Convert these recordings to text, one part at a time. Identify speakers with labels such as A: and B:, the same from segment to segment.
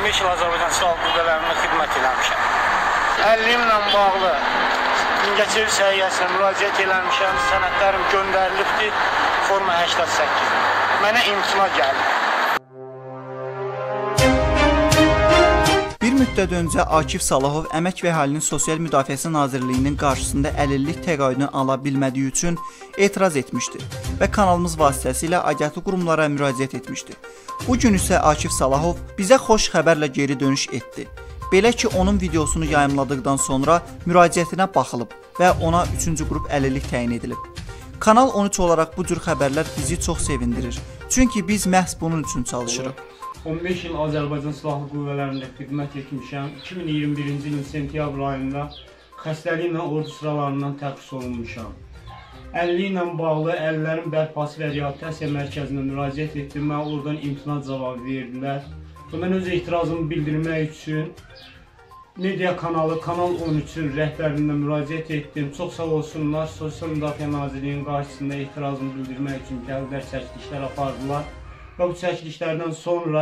A: 15 il Azərbaycan Silahlı Qüvvələrində xidmət eləmişəm. 50 illə bağlı Mingəçevir səhiyyəsinə müraciət eləmişəm. Sənədlərim göndərilibdir. Forma 88. Mənə imtina gəldi.
B: Müddət öncə Akif Salahov Əmək və Əhalinin Sosial Müdafiəsi Nazirliyinin qarşısında əlillik təqaüdünü ala bilmədiyi üçün etiraz etmişdi və kanalımız vasitəsilə aidiyyatlı qurumlara müraciət etmişdi. Bu gün isə Akif Salahov bizə xoş xəbərlə geri dönüş etdi. Belə ki, onun videosunu yayımladıqdan sonra müraciətinə baxılıb və ona 3-cü qrup əlillik təyin edilib. Kanal 13 olaraq bu cür xəbərlər bizi çox sevindirir. Çünki biz məhz bunun üçün çalışırıq.
A: 15 il Azərbaycan Silahlı Qüvvələrində xidmət etmişəm. 2021-ci ilin sentyabr ayında xəstəliklə ordu sıralarından təxsis olunmuşam. 50 ilə bağlı əllərin bərpası və reabilitasiya mərkəzinə müraciət etdim. Mən oradan imtina cavabı verdilər. Və mən öz etirazımı bildirmək üçün media kanalı Kanal 13-ün rəhbərliyinə müraciət etdim. Çox sağ olsunlar. Sosial Müdafiə Nazirliyinin qarşısında etirazımı bildirmək üçün gəldilər, çəkilişlər apardılar. Və bu çəkilişlərdən sonra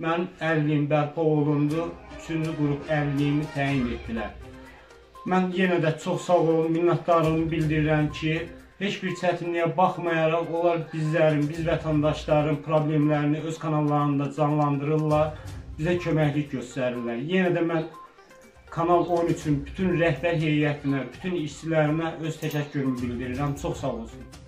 A: mənim 50-yim bərpa olundu. 3-cü qrup 50-yimi təyin etdilər. Mən yenə də çox sağ olun, minnətdarlığımı bildirirəm ki, heç bir çətinliyə baxmayaraq onlar bizlərin, biz vətəndaşların problemlərini öz kanallarında canlandırırlar, bizə köməklik göstərirlər. Yenə də mən Kanal 13-ün bütün rəhbər heyətinə, bütün işçilərimə öz təşəkkürümü bildirirəm. Çox sağ olsun.